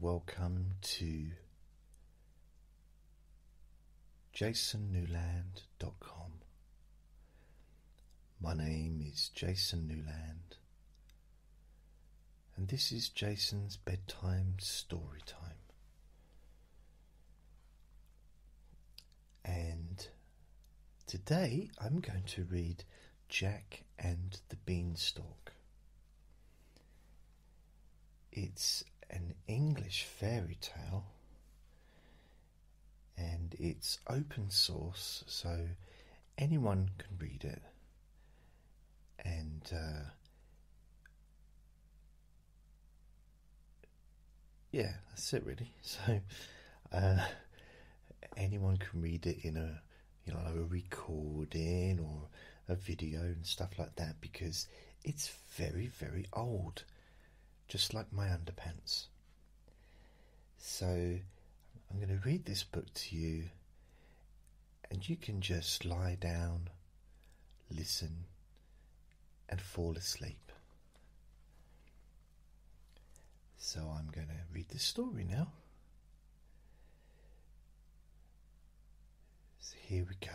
welcome to jasonnewland.com. My name is Jason Newland, and this is Jason's bedtime story time. And today I'm going to read Jack and the Beanstalk. It's an English fairy tale and it's open source, so anyone can read it. And uh, yeah, that's it really. So uh, anyone can read it in a you know a recording or a video and stuff like that because it's very very old just like my underpants. So I'm going to read this book to you, and you can just lie down, listen, and fall asleep. So I'm going to read the story now. So here we go.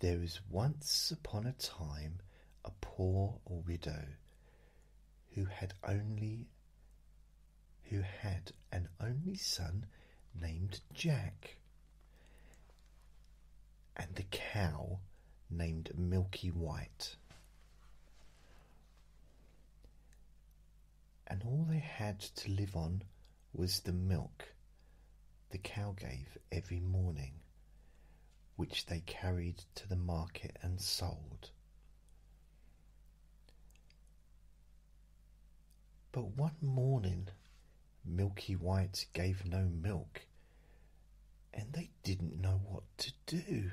There was once upon a time a poor widow who had only who had an only son named Jack and a cow named Milky White. And all they had to live on was the milk the cow gave every morning, which they carried to the market and sold. But one morning, Milky White gave no milk, and they didn't know what to do.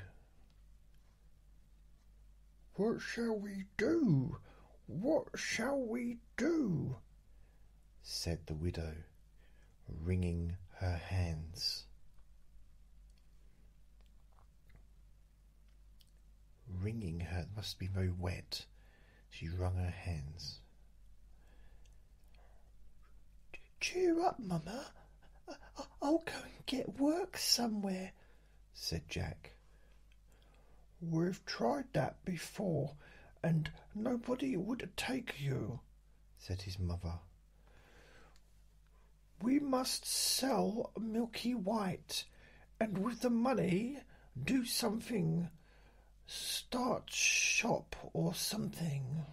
What shall we do? What shall we do? said the widow, wringing her hands. Wringing her it must be very wet. She wrung her hands. Cheer up, Mamma. I'll go and get work somewhere, said Jack. We've tried that before, and nobody would take you, said his mother. We must sell Milky White, and with the money do something. Start shop or something.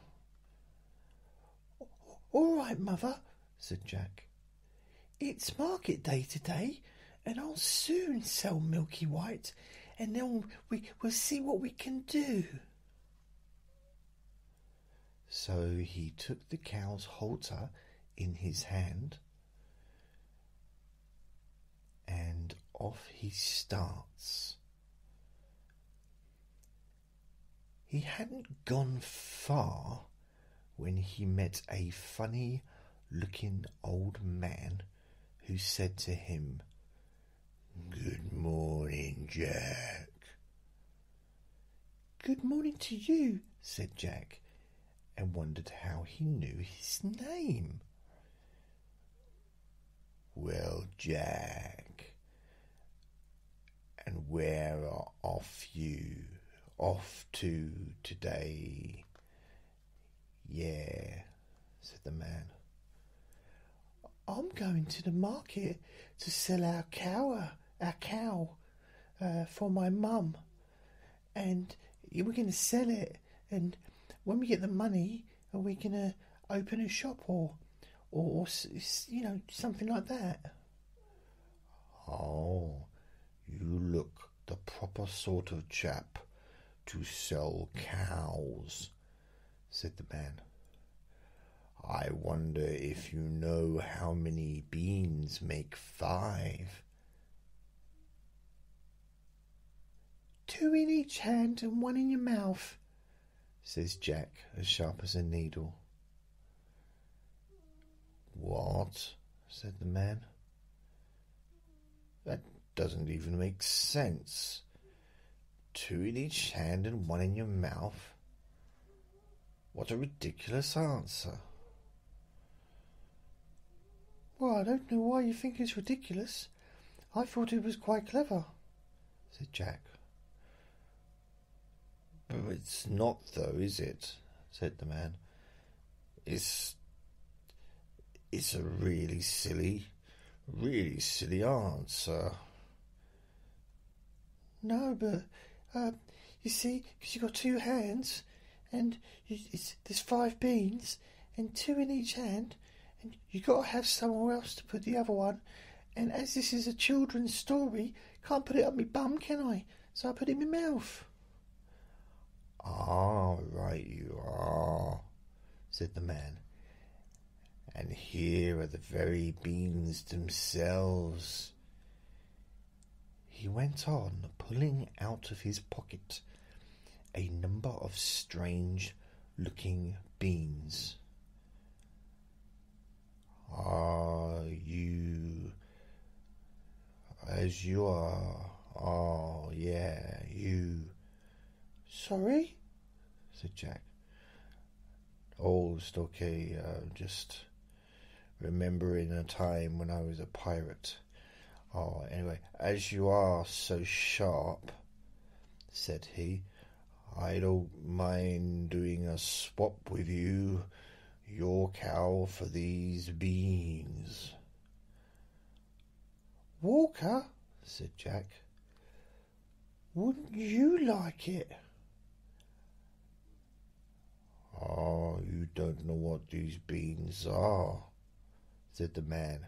All right, mother, said Jack. It's market day today, and I'll soon sell Milky White, and then we will see what we can do. So he took the cow's halter in his hand, and off he starts. He hadn't gone far when he met a funny looking old man who said to him, Good morning, Jack. Good morning to you, said Jack, and wondered how he knew his name. Well, Jack, and where are off you off to today? Yeah, said the man. I'm going to the market to sell our cow, our cow, uh, for my mum, and we're going to sell it. And when we get the money, are we going to open a shop or, or, or you know, something like that? Oh, you look the proper sort of chap to sell cows, said the man. I wonder if you know how many beans make five. Two in each hand and one in your mouth, says Jack, as sharp as a needle. What? said the man. That doesn't even make sense. Two in each hand and one in your mouth. What a ridiculous answer. Well, I don't know why you think it's ridiculous. I thought it was quite clever, said Jack. But it's not, though, is it? said the man. It's. It's a really silly, really silly answer. No, but, uh, you see, because you've got two hands, and you, there's five beans, and two in each hand, and you've got to have somewhere else to put the other one. And as this is a children's story, can't put it up my bum, can I? So I put it in my mouth. Ah, right you are, said the man. And here are the very beans themselves. He went on, pulling out of his pocket a number of strange looking beans. Are you as you are? Oh, yeah, you. Sorry? said Jack. Oh, it's okay. Uh, just remembering a time when I was a pirate. Oh, anyway, as you are so sharp, said he, I don't mind doing a swap with you, your cow for these beans. Walker, said Jack, wouldn't you like it? Oh, you don't know what these beans are, said the man.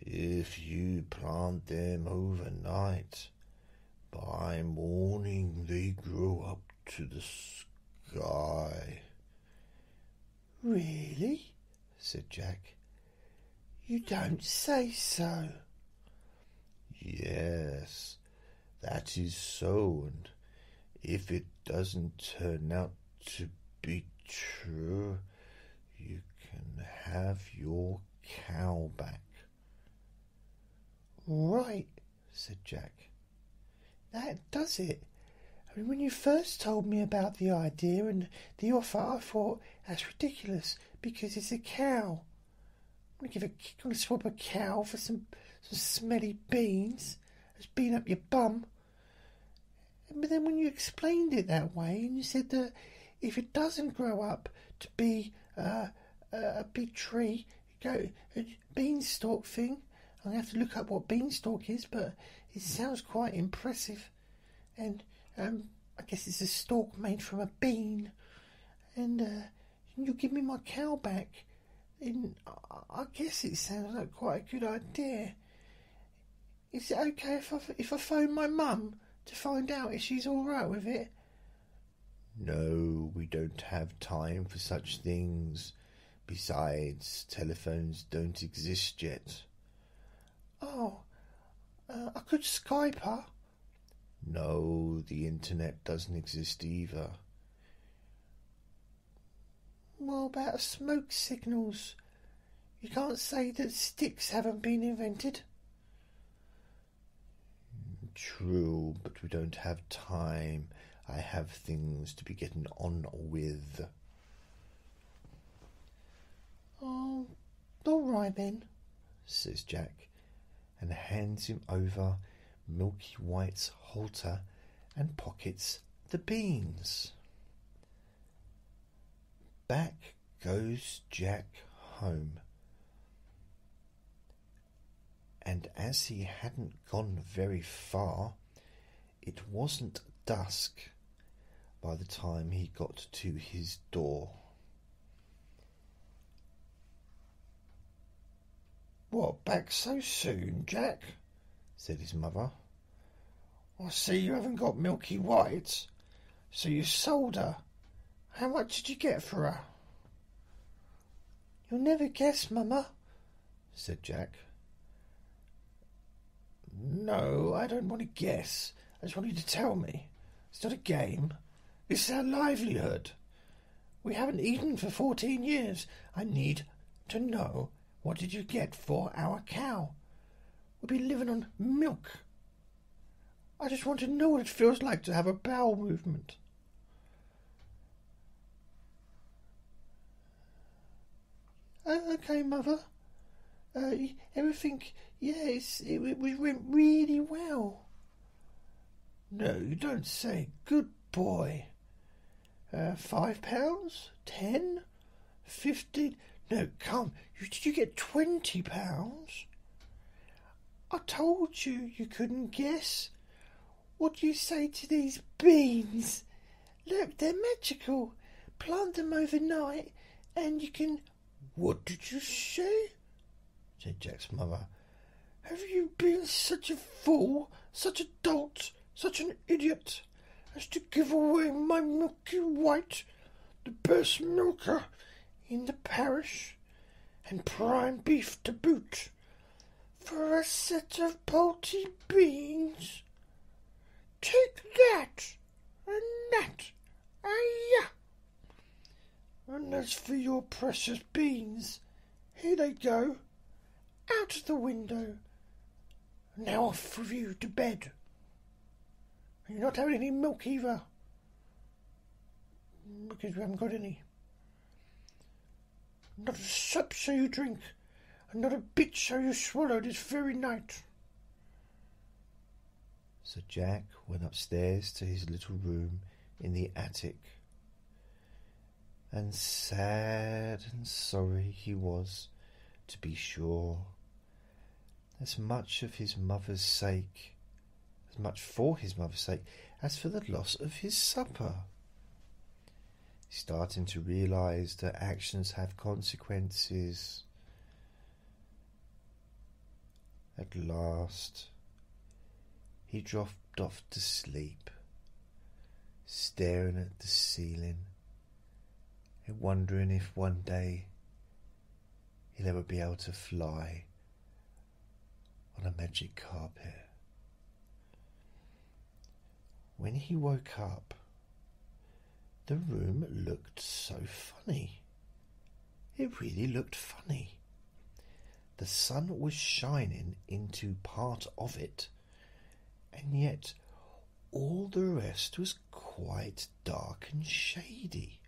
If you plant them overnight, by morning they grow up to the sky. Really? said Jack. You don't say so. Yes, that is so, and if it doesn't turn out to be true, you can have your cow back. Right, said Jack. That does it. I mean, when you first told me about the idea and the offer, I thought that's ridiculous because it's a cow. I'm gonna give a, I'm gonna swap a cow for some some smelly beans that's been up your bum. But then when you explained it that way and you said that if it doesn't grow up to be uh, a big tree, go a beanstalk thing. I'm gonna have to look up what beanstalk is, but it sounds quite impressive. And um, I guess it's a stalk made from a bean. And uh, you give me my cow back. And I guess it sounds like quite a good idea. Is it okay if I if I phone my mum to find out if she's all right with it? No, we don't have time for such things. Besides, telephones don't exist yet. Oh, uh, I could Skype her. No, the internet doesn't exist either. What about smoke signals? You can't say that sticks haven't been invented. True, but we don't have time. I have things to be getting on with. Oh, all right then, says Jack, and hands him over Milky White's halter and pockets the beans. Back goes Jack home and as he hadn't gone very far, it wasn't dusk by the time he got to his door. What, back so soon, Jack? Said his mother. I see you haven't got Milky Whites, so you sold her. How much did you get for her? You'll never guess, Mamma, said Jack. No, I don't want to guess. I just want you to tell me. It's not a game. This is our livelihood. We haven't eaten for fourteen years. I need to know what did you get for our cow? We've been living on milk. I just want to know what it feels like to have a bowel movement. Uh, okay, Mother. Uh, everything, yes, it, it went really well. No, you don't say. Good boy. Uh, five pounds? Ten? Fifteen? No, come. You, did you get twenty pounds? I told you you couldn't guess. What do you say to these beans? Look, they're magical. Plant them overnight and you can. What did you say? said Jack's mother. Have you been such a fool, such a dolt, such an idiot, as to give away my milky white, the best milker in the parish, and prime beef to boot, for a set of polty beans? Take that, and that, ah, And as for your precious beans, here they go out of the window. Now off with you to bed. And You're not having any milk either. Because we haven't got any. Not a sup shall you drink, and not a bit shall you swallow this very night. So Jack went upstairs to his little room in the attic, and sad and sorry he was, to be sure as much of his mother's sake, as much for his mother's sake, as for the loss of his supper. Starting to realize that actions have consequences. At last, he dropped off to sleep, staring at the ceiling and wondering if one day he'll ever be able to fly on a magic carpet. When he woke up, the room looked so funny. It really looked funny. The sun was shining into part of it, and yet all the rest was quite dark and shady.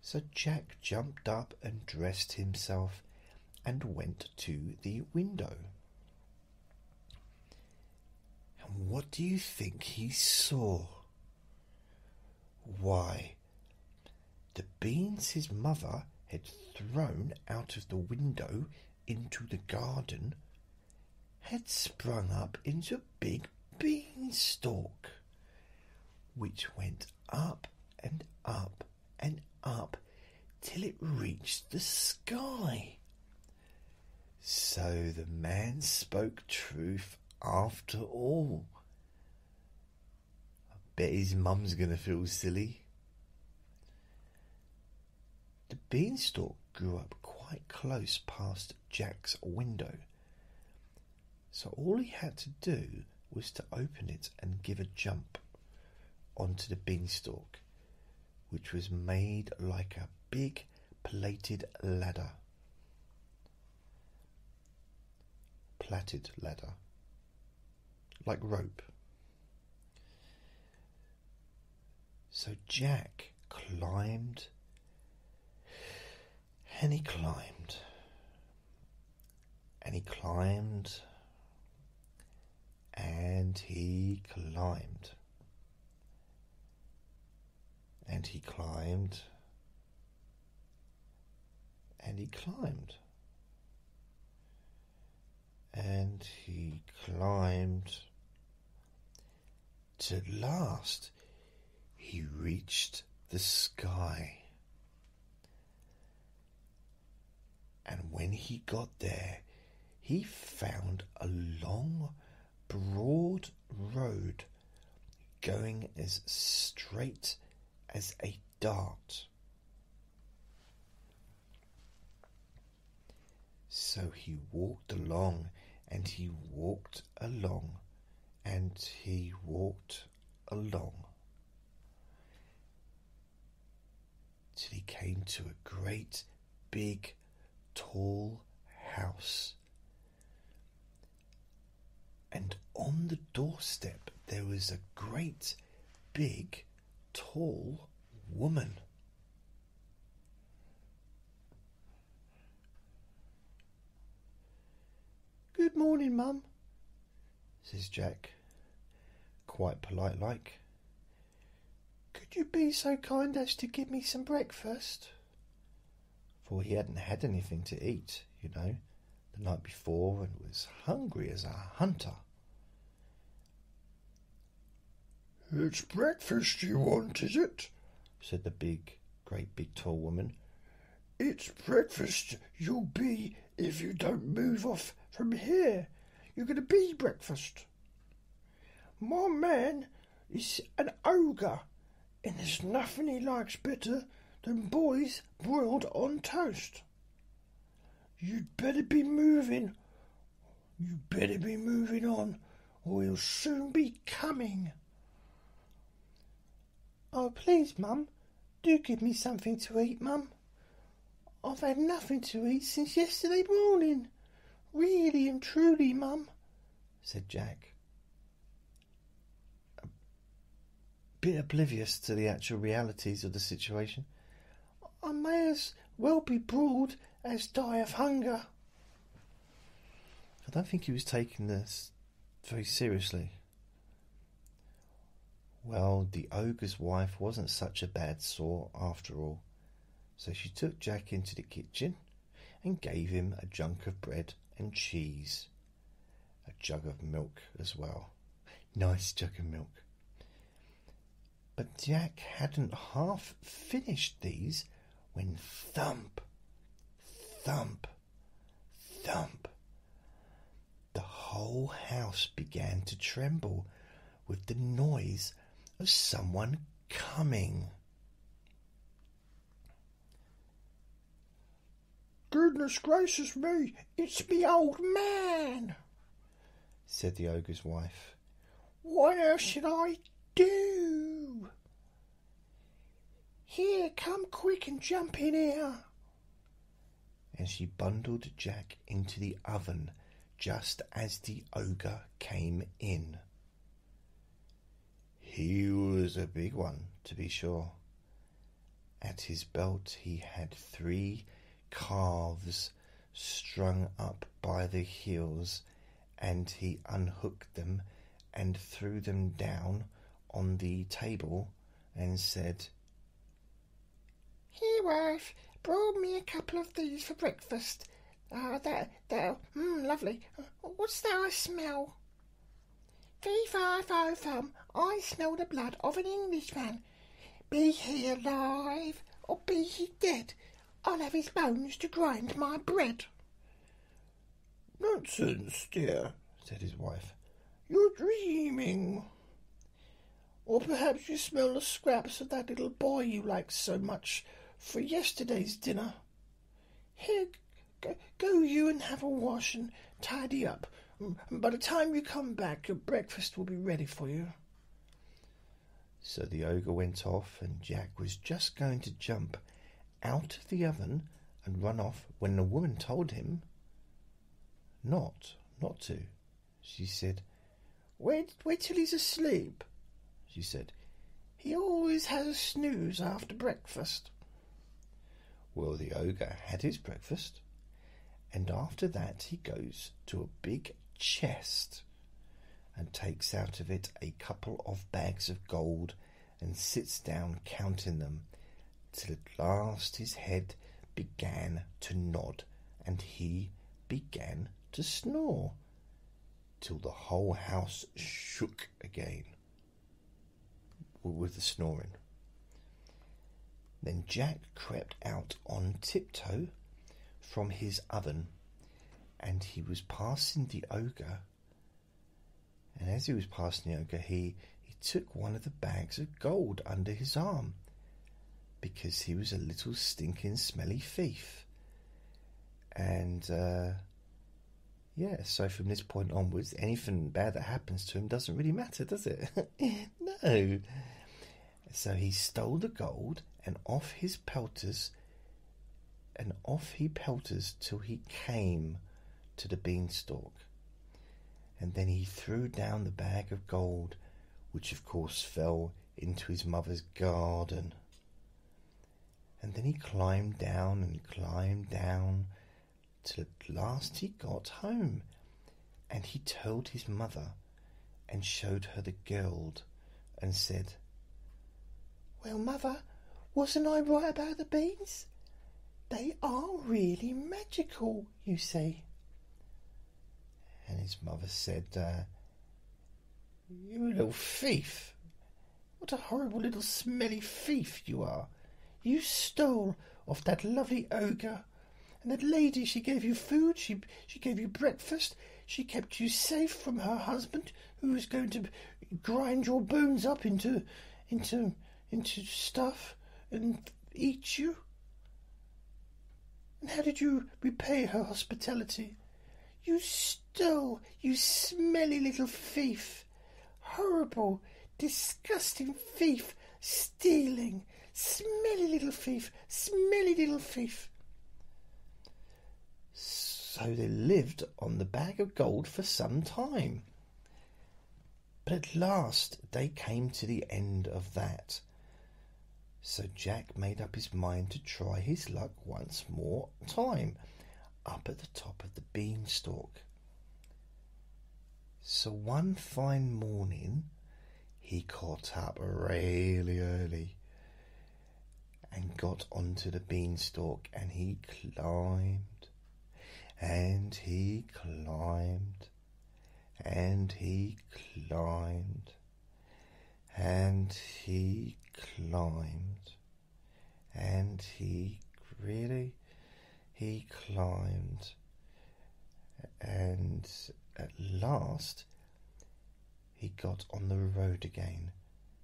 So Jack jumped up and dressed himself and went to the window. And what do you think he saw? Why, the beans his mother had thrown out of the window into the garden had sprung up into a big beanstalk, which went up and up and up till it reached the sky. So the man spoke truth after all. I bet his mum's gonna feel silly. The beanstalk grew up quite close past Jack's window, so all he had to do was to open it and give a jump onto the beanstalk, which was made like a big plated ladder. plaited ladder, like rope. So Jack climbed and he climbed. And he climbed. And he climbed. And he climbed. And he climbed. And he climbed. To last, he reached the sky. And when he got there, he found a long, broad road going as straight as a dart. So he walked along and he walked along, and he walked along, till he came to a great, big, tall house. And on the doorstep there was a great, big, tall woman. Good morning, Mum, says Jack, quite polite like. Could you be so kind as to give me some breakfast? For he hadn't had anything to eat, you know, the night before and was hungry as a hunter. It's breakfast you want, is it? said the big, great big tall woman. It's breakfast you'll be if you don't move off from here. You're going to be breakfast. My man is an ogre, and there's nothing he likes better than boys broiled on toast. You'd better be moving. You'd better be moving on, or he'll soon be coming. Oh, please, Mum, do give me something to eat, Mum. I've had nothing to eat since yesterday morning. Really and truly, Mum, said Jack. A bit oblivious to the actual realities of the situation. I may as well be broad as die of hunger. I don't think he was taking this very seriously. Well, the ogre's wife wasn't such a bad sort after all, so she took Jack into the kitchen and gave him a junk of bread and cheese, a jug of milk as well. Nice jug of milk. But Jack hadn't half finished these when thump, thump, thump, the whole house began to tremble with the noise of someone coming. Goodness gracious me, it's me old man, said the ogre's wife. What else should I do? Here, come quick and jump in here. And she bundled Jack into the oven just as the ogre came in. He was a big one, to be sure. At his belt he had three calves strung up by the heels, and he unhooked them and threw them down on the table and said, Here, wife, broil me a couple of these for breakfast. Ah, that, that, mmm, lovely. What's that I smell? Fee, fi, fo, fum, I smell the blood of an Englishman. Be he alive, or be he dead, I'll have his bones to grind my bread. Nonsense, dear, said his wife. You're dreaming. Or perhaps you smell the scraps of that little boy you like so much for yesterday's dinner. Here, go, go you and have a wash and tidy up. Mm, by the time you come back, your breakfast will be ready for you. So the ogre went off, and Jack was just going to jump out of the oven and run off when the woman told him not, not to. She said, Wait, wait till he's asleep, she said. He always has a snooze after breakfast. Well, the ogre had his breakfast, and after that he goes to a big chest and takes out of it a couple of bags of gold and sits down counting them till at last his head began to nod and he began to snore till the whole house shook again with the snoring. Then Jack crept out on tiptoe from his oven and he was passing the ogre. And as he was passing the ogre, he, he took one of the bags of gold under his arm because he was a little stinking smelly thief. And uh, yeah, so from this point onwards, anything bad that happens to him doesn't really matter, does it? no. So he stole the gold and off his pelters, and off he pelters till he came to the beanstalk. And then he threw down the bag of gold, which of course fell into his mother's garden. And then he climbed down and climbed down till at last he got home. and he told his mother and showed her the gold and said, Well, mother, wasn't I right about the beans? They are really magical, you see. And his mother said, uh, You little thief! What a horrible little smelly thief you are! You stole off that lovely ogre, and that lady she gave you food, she she gave you breakfast, she kept you safe from her husband, who was going to grind your bones up into into into stuff and eat you. And how did you repay her hospitality? You stole, you smelly little thief. Horrible, disgusting thief, stealing, smelly little thief, smelly little thief. So they lived on the bag of gold for some time. But at last they came to the end of that. So Jack made up his mind to try his luck once more time up at the top of the beanstalk. So one fine morning he caught up really early and got onto the beanstalk and he climbed and he climbed and he climbed and he climbed. And he really he climbed. And at last he got on the road again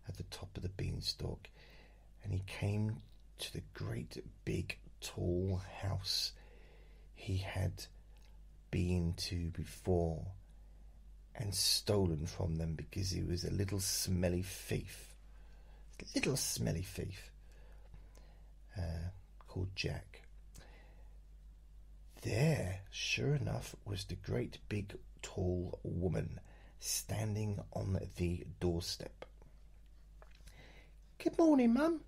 at the top of the beanstalk. And he came to the great big tall house he had been to before and stolen from them because he was a little smelly thief. Little smelly thief uh, called Jack. There, sure enough, was the great big tall woman standing on the doorstep. Good morning, Mum,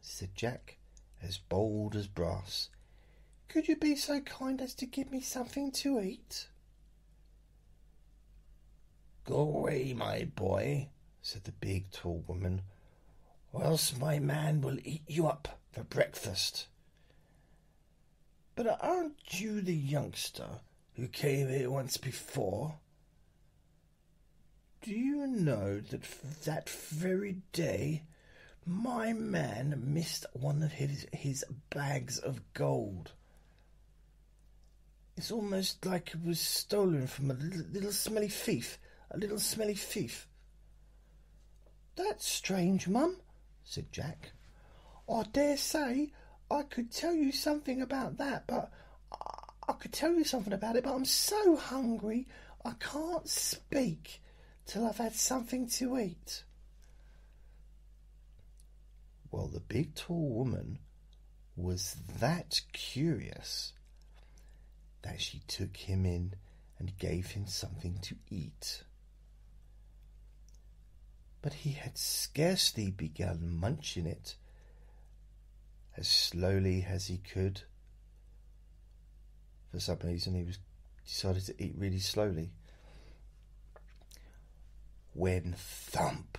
said Jack, as bold as brass. Could you be so kind as to give me something to eat? Go away, my boy, said the big tall woman, or else my man will eat you up for breakfast. But aren't you the youngster who came here once before? Do you know that that very day my man missed one of his, his bags of gold? It's almost like it was stolen from a little, little smelly thief. A little smelly thief. That's strange, Mum, said Jack. I dare say I could tell you something about that, but I could tell you something about it, but I'm so hungry I can't speak till I've had something to eat. Well, the big tall woman was that curious that she took him in and gave him something to eat. But he had scarcely begun munching it as slowly as he could. For some reason, he was decided to eat really slowly. When thump,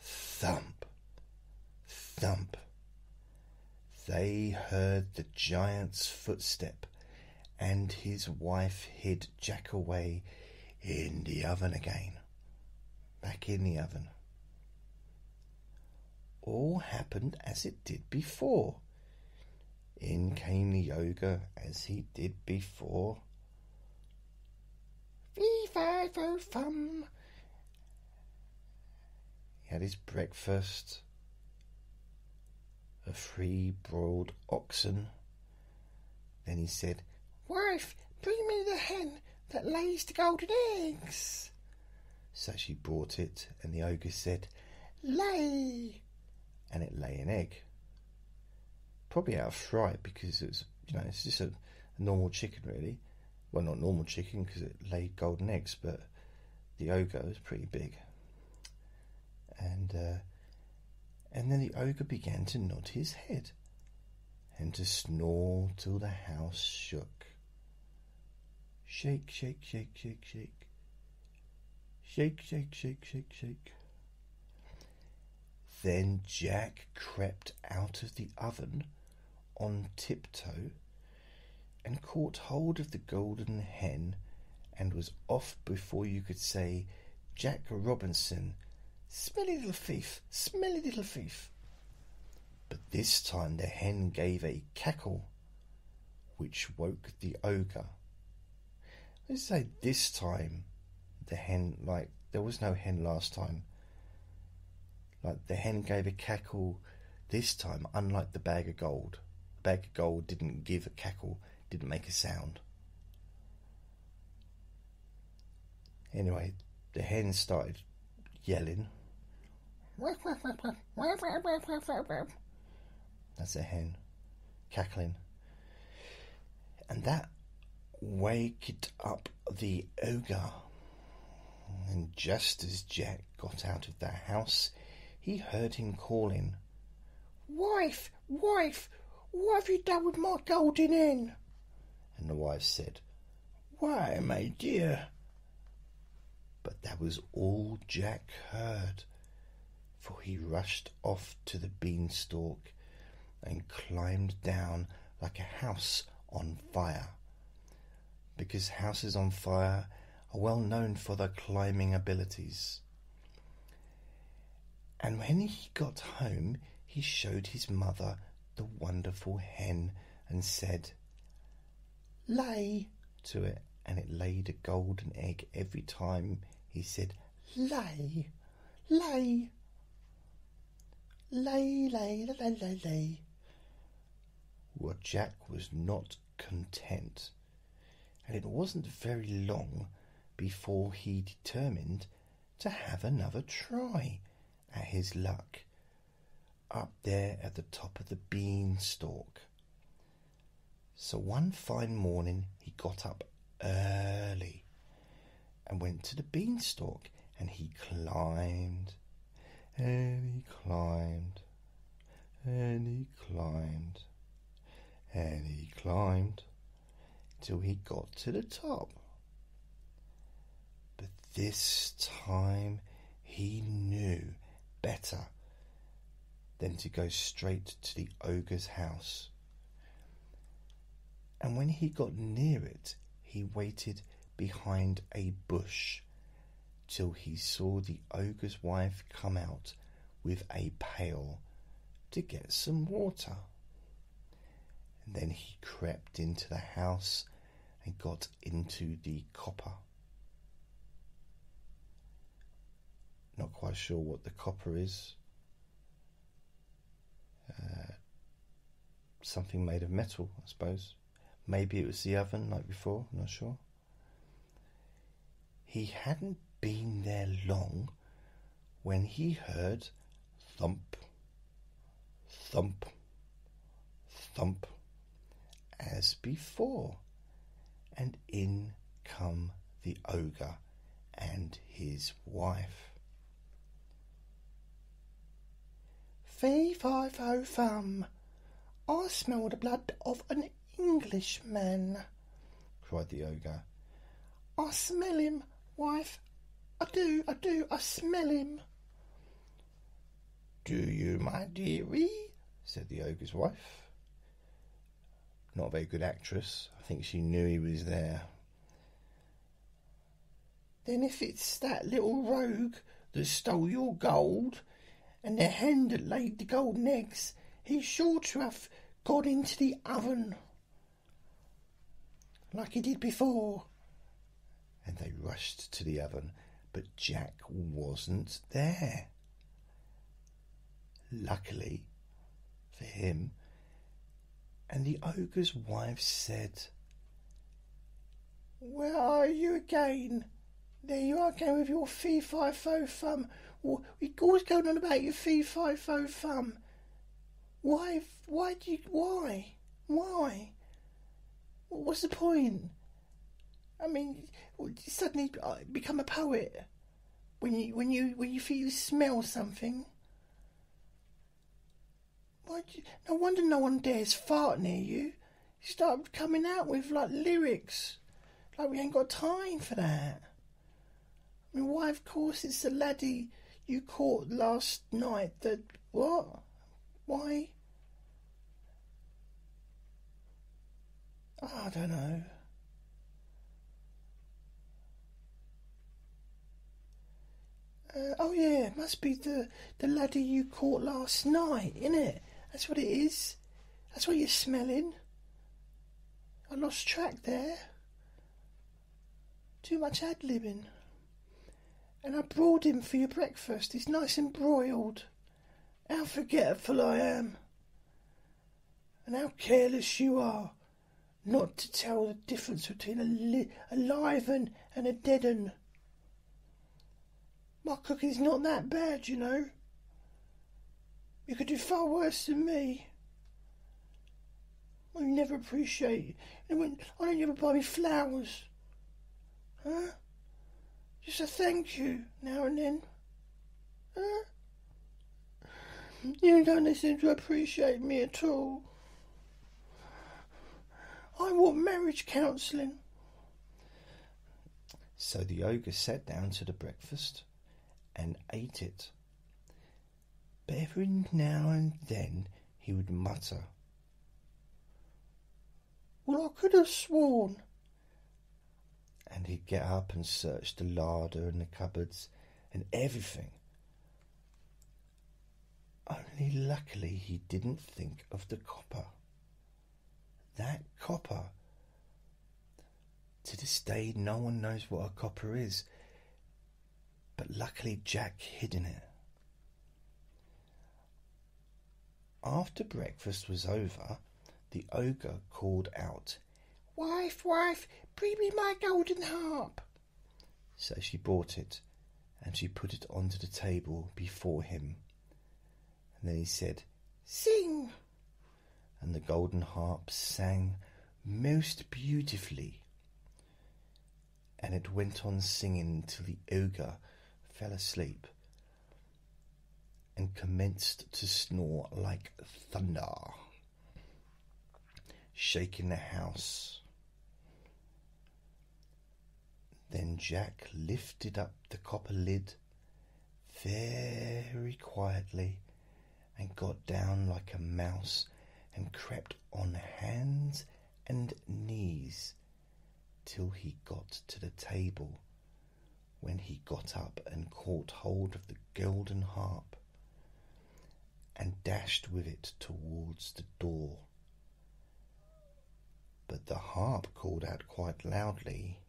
thump, thump, they heard the giant's footstep and his wife hid Jack away in the oven again. Back in the oven. All happened as it did before. In came the ogre as he did before. Fee fi fo fum. He had his breakfast of three broiled oxen. Then he said, Wife, bring me the hen that lays the golden eggs. So she brought it, and the ogre said, Lay. And it lay an egg. Probably out of fright because it was, you know, it's just a, a normal chicken, really. Well, not normal chicken because it laid golden eggs, but the ogre was pretty big. And uh, and then the ogre began to nod his head and to snore till the house shook Shake, shake, shake, shake, shake. Shake, shake, shake, shake, shake. Then Jack crept out of the oven on tiptoe and caught hold of the golden hen and was off before you could say, Jack Robinson, smelly little thief, smelly little thief. But this time the hen gave a cackle which woke the ogre. Let's say this time the hen, like, there was no hen last time. Like, the hen gave a cackle this time, unlike the bag of gold. The bag of gold didn't give a cackle, didn't make a sound. Anyway, the hen started yelling. That's a hen cackling. And that waked up the ogre. And just as Jack got out of the house, he heard him calling, Wife, wife, what have you done with my golden hen? And the wife said, Why, my dear? But that was all Jack heard, for he rushed off to the beanstalk and climbed down like a house on fire. Because houses on fire are well known for their climbing abilities. And when he got home, he showed his mother the wonderful hen and said, Lay to it, and it laid a golden egg every time he said, Lay, lay, lay, lay, lay, lay, lay. Well, Jack was not content, and it wasn't very long before he determined to have another try at his luck up there at the top of the beanstalk. So one fine morning he got up early and went to the beanstalk and he climbed and he climbed and he climbed and he climbed till he got to the top. This time he knew better than to go straight to the ogre's house. And when he got near it, he waited behind a bush till he saw the ogre's wife come out with a pail to get some water. And then he crept into the house and got into the copper. Not quite sure what the copper is. Uh, something made of metal, I suppose. Maybe it was the oven like before, I'm not sure. He hadn't been there long when he heard thump, thump, thump as before, and in come the ogre and his wife. Fee, fi, fo, oh fum. I smell the blood of an Englishman, cried the ogre. I smell him, wife. I do, I do, I smell him. Do you, my dearie? said the ogre's wife. Not a very good actress. I think she knew he was there. Then if it's that little rogue that stole your gold, and the hen that laid the golden eggs, he's sure to have got into the oven. Like he did before. And they rushed to the oven, but Jack wasn't there. Luckily for him, and the ogre's wife said, Where are you again? There you are again with your fee fi fo fum. We always going on about your fee fi fo fum. Why? Why do you? Why? Why? What's the point? I mean, you suddenly uh, become a poet when you when you when you feel you smell something. Why? You, no wonder no one dares fart near you. You start coming out with like lyrics, Like we ain't got time for that. I mean, why? Of course, it's the laddie you caught last night. That what? Why? I don't know. Uh, oh yeah, it must be the the laddie you caught last night, innit? That's what it is. That's what you're smelling. I lost track there. Too much ad libbing. And I brought him for your breakfast. He's nice and broiled. How forgetful I am. And how careless you are not to tell the difference between a, li- a live un and a dead un. My cooking's not that bad, you know. You could do far worse than me. I never appreciate it. When, I don't ever buy me flowers. Huh? Just a thank you now and then. Huh? You don't seem to appreciate me at all. I want marriage counselling. So the ogre sat down to the breakfast and ate it. But every now and then he would mutter, Well, I could have sworn. And he'd get up and search the larder and the cupboards and everything. Only luckily he didn't think of the copper. That copper. To this day, no one knows what a copper is, but luckily Jack hid in it. After breakfast was over, the ogre called out, Wife, wife, bring me my golden harp. So she brought it, and she put it onto the table before him. And then he said, Sing. and the golden harp sang most beautifully. And it went on singing till the ogre fell asleep and commenced to snore like thunder, shaking the house. Then Jack lifted up the copper lid very quietly and got down like a mouse and crept on hands and knees till he got to the table, when he got up and caught hold of the golden harp and dashed with it towards the door. But the harp called out quite loudly,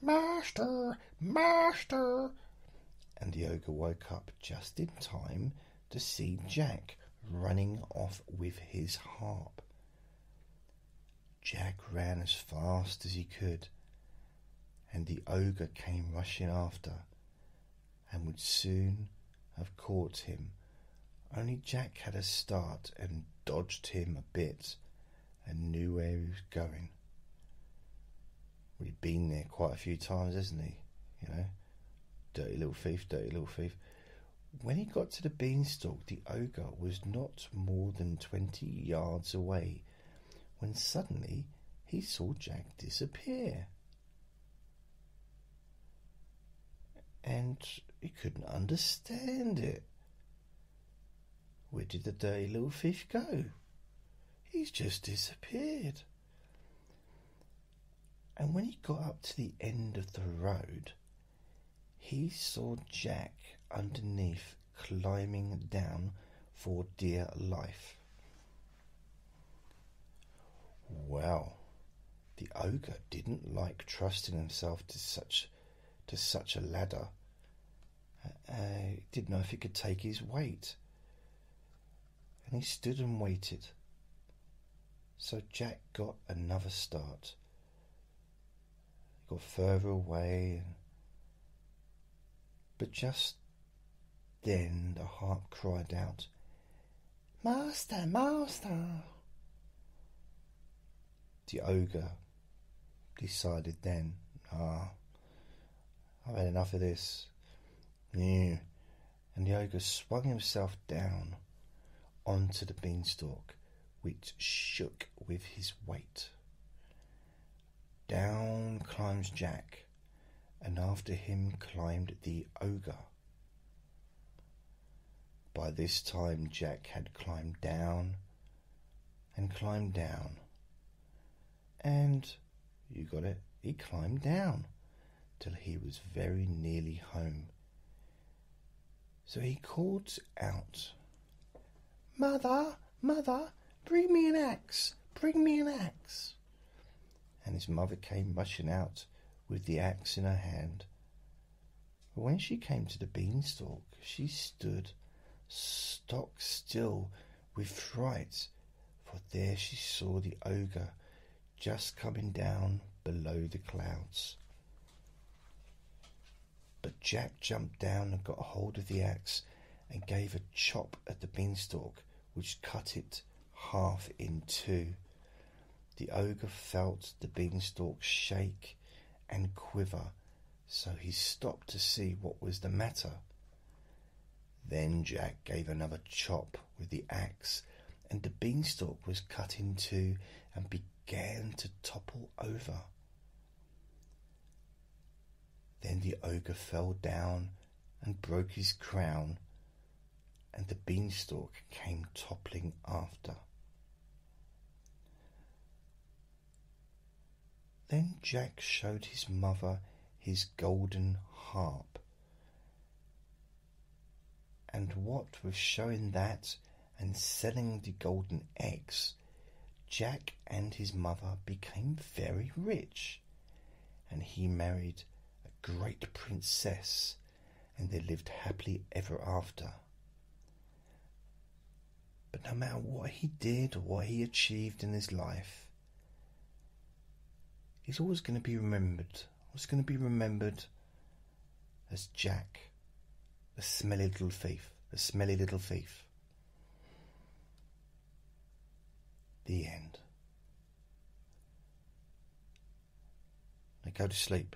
Master, master. and the ogre woke up just in time to see Jack running off with his harp. Jack ran as fast as he could, and the ogre came rushing after, and would soon have caught him. Only Jack had a start and dodged him a bit, and knew where he was going. Well, he'd been there quite a few times, hasn't he? You know, dirty little thief, dirty little thief. When he got to the beanstalk, the ogre was not more than twenty yards away when suddenly he saw Jack disappear. And he couldn't understand it. Where did the dirty little thief go? He's just disappeared. And when he got up to the end of the road, he saw Jack underneath climbing down for dear life. Well, the ogre didn't like trusting himself to such to such a ladder. Uh, he didn't know if he could take his weight, and he stood and waited. So Jack got another start. Got further away, but just then the harp cried out, Master, master. The ogre decided then, ah, I've had enough of this. Yeah. And the ogre swung himself down onto the beanstalk, which shook with his weight. down climbs Jack, and after him climbed the ogre. By this time, Jack had climbed down and climbed down, and you got it, he climbed down till he was very nearly home. So he called out, Mother, mother, bring me an axe, bring me an axe. And his mother came rushing out with the axe in her hand. But when she came to the beanstalk, she stood stock still with fright, for there she saw the ogre just coming down below the clouds. But Jack jumped down and got hold of the axe and gave a chop at the beanstalk, which cut it half in two. The ogre felt the beanstalk shake and quiver, so he stopped to see what was the matter. Then Jack gave another chop with the axe, and the beanstalk was cut in two and began to topple over. Then the ogre fell down and broke his crown, and the beanstalk came toppling after. Then Jack showed his mother his golden harp, and what with showing that and selling the golden eggs, Jack and his mother became very rich, and he married a great princess, and they lived happily ever after. But no matter what he did or what he achieved in his life, he's always going to be remembered. Always going to be remembered as Jack, the smelly little thief, the smelly little thief. The end. Now go to sleep.